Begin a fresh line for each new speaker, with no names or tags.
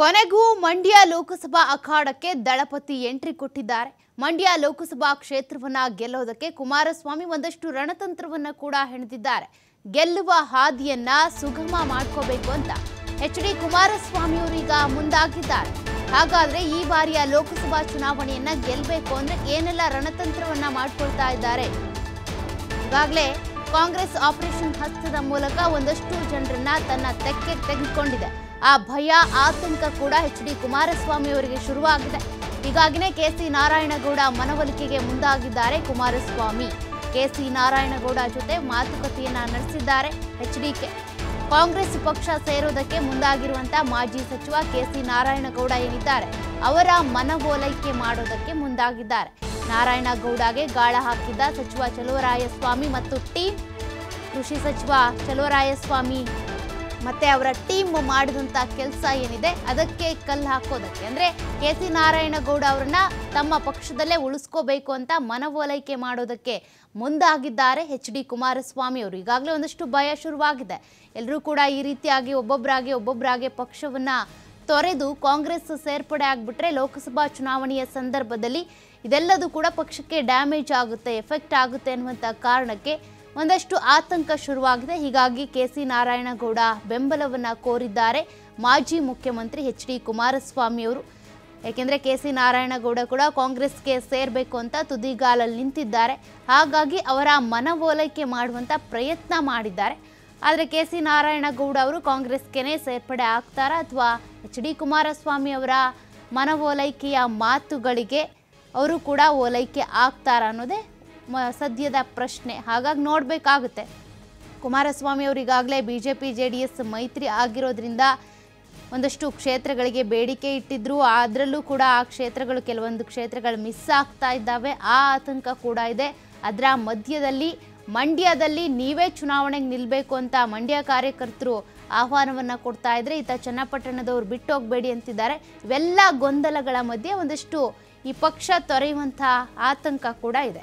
ಕೊನೆಗೂ ಮಂಡ್ಯ ಲೋಕಸಭಾ ಅಖಾಡಕ್ಕೆ ದಳಪತಿ ಎಂಟ್ರಿ ಕೊಟ್ಟಿದ್ದಾರೆ. ಮಂಡ್ಯ ಲೋಕಸಭಾ ಕ್ಷೇತ್ರವನ್ನ ಗೆಲ್ಲೋದಕ್ಕೆ ಕುಮಾರಸ್ವಾಮಿ ಒಂದಷ್ಟು ರಣತಂತ್ರವನ್ನ ಕೂಡ ಹೆಣೆದಿದ್ದಾರೆ. ಗೆಲ್ಲುವ ಹಾದಿಯನ್ನ ಸುಗಮ ಮಾಡ್ಕೋಬೇಕು ಅಂತ ಎಚ್ ಡಿ ಕುಮಾರಸ್ವಾಮಿಯವರು ಈಗ ಮುಂದಾಗಿದ್ದಾರೆ. ಹಾಗಾದ್ರೆ ಈ ಬಾರಿಯ ಲೋಕಸಭಾ ಚುನಾವಣೆಯನ್ನ ಗೆಲ್ಲಬೇಕು ಅಂದ್ರೆ ಏನೆಲ್ಲ ರಣತಂತ್ರವನ್ನ ಮಾಡ್ಕೊಳ್ತಾ ಇದ್ದಾರೆ? ಈಗಾಗಲೇ ಕಾಂಗ್ರೆಸ್ ಆಪರೇಷನ್ ಹಸ್ತದ ಮೂಲಕ ಒಂದಷ್ಟು ಜನರನ್ನ ತನ್ನ ತೆಕ್ಕೆ ತೆಗೆದುಕೊಂಡಿದೆ. ಆ ಭಯ, ಆತಂಕ ಕೂಡ ಎಚ್ ಡಿ ಕುಮಾರಸ್ವಾಮಿ ಅವರಿಗೆ ಶುರುವಾಗಿದೆ. ಹೀಗಾಗಿನೇ ಕೆ ಸಿ ನಾರಾಯಣಗೌಡ ಮನವೊಲಿಕೆಗೆ ಮುಂದಾಗಿದ್ದಾರೆ ಕುಮಾರಸ್ವಾಮಿ. ಕೆ ಸಿ ನಾರಾಯಣಗೌಡ ಜೊತೆ ಮಾತುಕತೆಯನ್ನ ನಡೆಸಿದ್ದಾರೆ ಎಚ್ ಡಿಕೆ ಕಾಂಗ್ರೆಸ್ ಪಕ್ಷ ಸೇರೋದಕ್ಕೆ ಮುಂದಾಗಿರುವಂತಹ ಮಾಜಿ ಸಚಿವ ಕೆ ಸಿ ನಾರಾಯಣಗೌಡ ಏನಿದ್ದಾರೆ, ಅವರ ಮನವೊಲೈಕೆ ಮಾಡೋದಕ್ಕೆ ಮುಂದಾಗಿದ್ದಾರೆ. ನಾರಾಯಣಗೌಡಗೆ ಗಾಳ ಹಾಕಿದ್ದ ಸಚಿವ ಚಲುವರಾಯಸ್ವಾಮಿ ಮತ್ತು ಟೀಮ್ ಕೃಷಿ ಸಚಿವ ಚಲುವರಾಯಸ್ವಾಮಿ ಮತ್ತೆ ಅವರ ಟೀಮ್ ಮಾಡಿದಂತ ಕೆಲಸ ಏನಿದೆ, ಅದಕ್ಕೆ ಕಲ್ಲು ಹಾಕೋದಕ್ಕೆ. ಅಂದ್ರೆ ಕೆ ಸಿ ನಾರಾಯಣಗೌಡ ಅವರನ್ನ ತಮ್ಮ ಪಕ್ಷದಲ್ಲೇ ಉಳಿಸ್ಕೋಬೇಕು ಅಂತ ಮನವೊಲೈಕೆ ಮಾಡೋದಕ್ಕೆ ಮುಂದಾಗಿದ್ದಾರೆ ಎಚ್ ಡಿ ಕುಮಾರಸ್ವಾಮಿ ಅವರು. ಈಗಾಗಲೇ ಒಂದಷ್ಟು ಭಯ ಶುರುವಾಗಿದೆ. ಎಲ್ಲರೂ ಕೂಡ ಈ ರೀತಿಯಾಗಿ ಒಬ್ಬೊಬ್ಬರಾಗಿ ಒಬ್ಬೊಬ್ಬರಾಗಿ ಪಕ್ಷವನ್ನ ತೊರೆದು ಕಾಂಗ್ರೆಸ್ ಸೇರ್ಪಡೆ ಆಗಿಬಿಟ್ರೆ ಲೋಕಸಭಾ ಚುನಾವಣೆಯ ಸಂದರ್ಭದಲ್ಲಿ ಇದೆಲ್ಲದೂ ಕೂಡ ಪಕ್ಷಕ್ಕೆ ಡ್ಯಾಮೇಜ್ ಆಗುತ್ತೆ, ಎಫೆಕ್ಟ್ ಆಗುತ್ತೆ ಅನ್ನುವಂಥ ಕಾರಣಕ್ಕೆ ಒಂದಷ್ಟು ಆತಂಕ ಶುರುವಾಗಿದೆ. ಹೀಗಾಗಿ ಕೆ ಸಿ ನಾರಾಯಣಗೌಡ ಬೆಂಬಲವನ್ನು ಕೋರಿದ್ದಾರೆ. ಮಾಜಿ ಮುಖ್ಯಮಂತ್ರಿ ಎಚ್ ಡಿ ಕುಮಾರಸ್ವಾಮಿ ಅವರು. ಯಾಕೆಂದರೆ ಕೆ ಸಿ ನಾರಾಯಣಗೌಡ ಕೂಡ ಕಾಂಗ್ರೆಸ್ಗೆ ಸೇರಬೇಕು ಅಂತ ತುದಿಗಾಲಲ್ಲಿ ನಿಂತಿದ್ದಾರೆ. ಹಾಗಾಗಿ ಅವರ ಮನವೋಲೈಕೆ ಮಾಡುವಂಥ ಪ್ರಯತ್ನ ಮಾಡಿದ್ದಾರೆ. ಆದರೆ ಕೆ ಸಿ ನಾರಾಯಣಗೌಡ ಅವರು ಕಾಂಗ್ರೆಸ್ಗೆನೇ ಸೇರ್ಪಡೆ ಆಗ್ತಾರಾ ಅಥವಾ ಎಚ್ ಡಿ ಕುಮಾರಸ್ವಾಮಿ ಅವರ ಮನವೋಲೈಕೆಯ ಮಾತುಗಳಿಗೆ ಅವರು ಕೂಡ ಓಲೈಕೆ ಆಗ್ತಾರಾ ಅನ್ನೋದೇ ಸದ್ಯದ ಪ್ರಶ್ನೆ. ಹಾಗಾಗಿ ನೋಡಬೇಕಾಗುತ್ತೆ. Kumaraswamy ಅವರಿಗಾಗಲೇ B J P J D S ಮೈತ್ರಿ ಆಗಿರೋದ್ರಿಂದ ಒಂದಷ್ಟು ಕ್ಷೇತ್ರಗಳಿಗೆ ಬೇಡಿಕೆ ಇಟ್ಟಿದ್ರು. ಅದರಲ್ಲೂ ಕೂಡ ಆ ಕ್ಷೇತ್ರಗಳು ಕೆಲವೊಂದು ಕ್ಷೇತ್ರಗಳು ಮಿಸ್ ಆಗ್ತಾ ಇದ್ದಾವೆ. ಆ ಆತಂಕ ಕೂಡ ಇದೆ. ಅದರ ಮಧ್ಯದಲ್ಲಿ, ಮಂಡ್ಯದಲ್ಲಿ ನೀವೇ ಚುನಾವಣೆಗೆ ನಿಲ್ಲಬೇಕು ಅಂತ ಮಂಡ್ಯ ಕಾರ್ಯಕರ್ತರು ಆಹ್ವಾನವನ್ನು ಕೊಡ್ತಾ ಇದ್ರೆ ಈತ ಚನ್ನಪಟ್ಟಣದವ್ರು ಬಿಟ್ಟು ಹೋಗಬೇಡಿ ಅಂತಿದ್ದಾರೆ. ಇವೆಲ್ಲ ಗೊಂದಲಗಳ ಮಧ್ಯೆ ಒಂದಷ್ಟು ಈ ಪಕ್ಷ ತೊರೆಯುವಂಥ ಆತಂಕ ಕೂಡ ಇದೆ.